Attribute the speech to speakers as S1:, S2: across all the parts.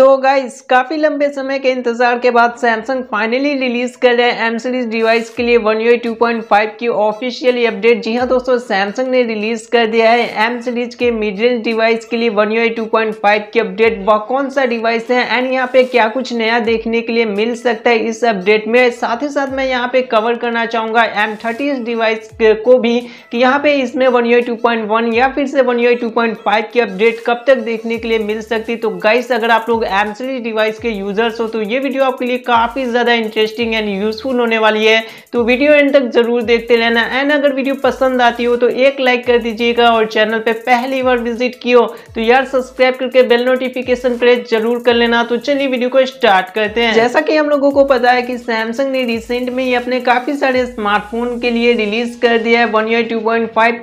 S1: तो गाइस काफ़ी लंबे समय के इंतज़ार के बाद सैमसंग फाइनली रिलीज़ कर रहे हैं एम सीरीज़ डिवाइस के लिए one UI two point five की ऑफिशियली अपडेट जी हाँ दोस्तों सैमसंग ने रिलीज़ कर दिया है एम सीरीज़ के मिड रेंज डिवाइस के लिए one UI two point five की अपडेट वह कौन सा डिवाइस है एंड यहाँ पे क्या कुछ नया देखने के लिए मिल सकता है इस अपडेट में? साथ ही साथ मैं यहाँ पे कवर करना चाहूँगा एम थर्टी डिवाइस को भी कि यहाँ पे इसमें one UI two point one या फिर से one UI two point five की अपडेट कब तक देखने के लिए मिल सकती? तो गाइस अगर आप लोग एम सीरीज़ डिवाइस के यूज़र्स हो तो ये वीडियो आपके लिए काफ़ी ज़्यादा इंटरेस्टिंग एंड यूजफुल होने वाली है। तो वीडियो एंड तक ज़रूर देखते रहना। एंड अगर वीडियो पसंद आती हो तो एक लाइक कर दीजिएगा और चैनल पे पहली बार विज़िट की हो तो यार सब्सक्राइब करके बेल नोटिफिकेशन प्रेस ज़रूर कर लेना। तो चलिए वीडियो को स्टार्ट करते हैं। जैसा कि हम लोगों को पता है कि सैमसंग ने रिसेंट में ही अपने काफ़ी सारे स्मार्टफ़ोन के लिए रिलीज़ कर दिया है। वन ईयर टू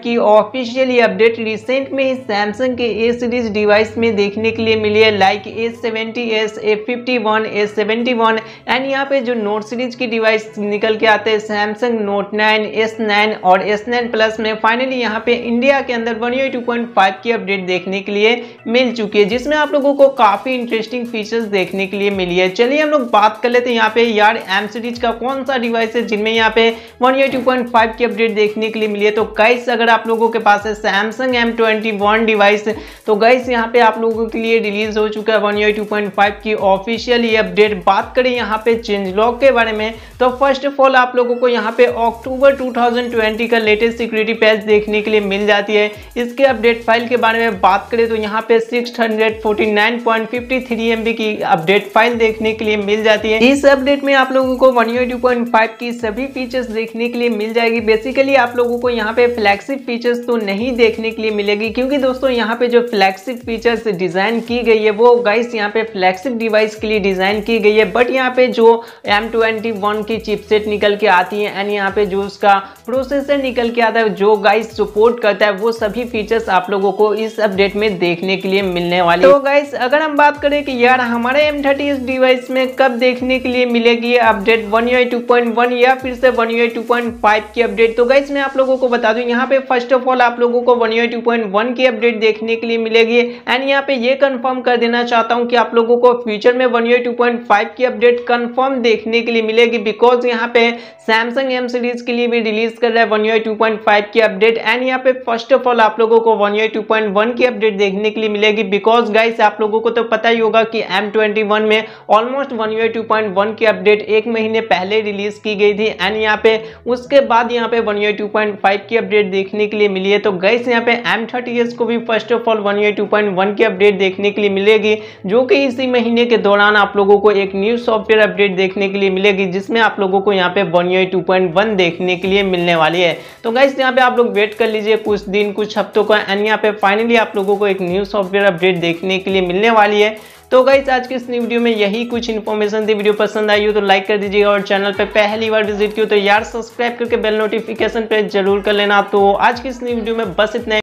S1: की ऑफिशियली अपडेट रिसेंट में ही सैमसंग के ए सीरीज़ डिवाइस में देखने के लिए मिली है। Like A seventy S A fifty one S seventy one and यहाँ पे जो नोट सीरीज़ की डिवाइस निकल के आते हैं Samsung note nine S nine और एस नाइन प्लस में फाइनली यहाँ पे इंडिया के अंदर one UI two point five की अपडेट देखने के लिए मिल चुकी है, जिसमें आप लोगों को काफ़ी इंटरेस्टिंग फीचर्स देखने के लिए मिली है। चलिए हम लोग बात कर लेते हैं यहाँ पे यार एम सीरीज़ का कौन सा डिवाइस है, जिनमें यहाँ पे one UI two point five की अपडेट देखने के लिए मिली है। तो कैस अगर आप लोगों के पास है Samsung M twenty one device तो गाइस यहाँ पे आप लोगों के लिए रिलीज़ हो चुका है वन 2.5 की ऑफिशियली अपडेट बात करें यहाँ पे चेंज लॉक के बारे में तो फ़र्स्ट ऑफ़ ऑल आप लोगों को यहाँ पे अक्टूबर 2020 का लेटेस्ट सिक्योरिटी पैच देखने के लिए मिल जाती है। इसके अपडेट फ़ाइल के बारे में बात करें तो यहाँ पे 649.53 MB की अपडेट फ़ाइल देखने के लिए मिल जाती है। इस अपडेट में आप लोगों को 192.5 की सभी फीचर्स देखने के लिए मिल जाएगी। बेसिकली आप लोगों को यहाँ पे फ्लैक्सिप फीचर्स तो नहीं देखने के लिए मिलेगी, क्योंकि दोस्तों यहाँ पे जो फ्लैक्सिप फीचर्स डिज़ाइन की गई है, वो गाइस यहाँ पे फ्लैगशिप डिवाइस के लिए डिज़ाइन की गई है बट यहाँ पे जो एम ट्वेंटी वन की चिपसेट निकल के आती है एंड यहाँ पे जो उसका प्रोसेसर निकल के आता है, जो गाइस सपोर्ट करता है, वो सभी फीचर्स आप लोगों को इस अपडेट में देखने के लिए मिलने वाले तो गाइस अगर हम बात करें कि यार हमारे एम थर्टी इस डिवाइस में कब देखने के लिए मिलेगी update one UI two point one या फिर से one UI two point five की अपडेट तो गाइस मैं आप लोगों को बता दूँ, यहाँ पे फ़र्स्ट ऑफ़ ऑल आप लोगों को one UI two point one की अपडेट देखने के लिए मिलेगी। एंड यहाँ पे ये कंफर्म कर देना चाहता हूँ कि आप लोगों को फ्यूचर में वन ईयर टू 2.5 की अपडेट कंफर्म देखने के लिए मिलेगी बिकॉज़ यहाँ पे सैमसंग एम सीरीज़ के लिए भी रिलीज़ कर रहा है one UI two point five की अपडेट एंड यहाँ पे फ़र्स्ट ऑफ़ ऑल आप लोगों को one UI two point one की अपडेट देखने के लिए मिलेगी बिकॉज़ गाइस आप लोगों को तो पता ही होगा कि एम ट्वेंटी वन में almost one UI two point one की अपडेट एक महीने पहले रिलीज़ की गई थी एंड यहाँ पे उसके बाद यहाँ पे one UI two point five की अपडेट देखने के लिए मिली है। तो गाइस यहाँ पे एम थर्टी को भी first of all one UI two point one की अपडेट देखने के लिए मिलेगी, जो कि इसी महीने के दौरान आप लोगों को एक न्यू सॉफ्टवेयर अपडेट देखने के लिए मिलेगी, जिसमें आप लोगों को यहाँ पे वन ईयर टू देखने के लिए मिलने वाली है। तो गाइस यहाँ पे आप लोग वेट कर लीजिए कुछ दिन, कुछ हफ्तों का एंड यहाँ पे फाइनली आप लोगों को एक न्यू सॉफ्टवेयर अपडेट देखने के लिए मिलने वाली है। तो गाइस आज की इस वीडियो में यही कुछ इन्फॉर्मेशन थी। वीडियो पसंद आई हो तो लाइक कर दीजिएगा और चैनल पे पहली बार विज़िट किया तो यार सब्सक्राइब करके बेल नोटिफिकेशन पे ज़रूर कर लेना। तो आज की इस वीडियो में बस इतना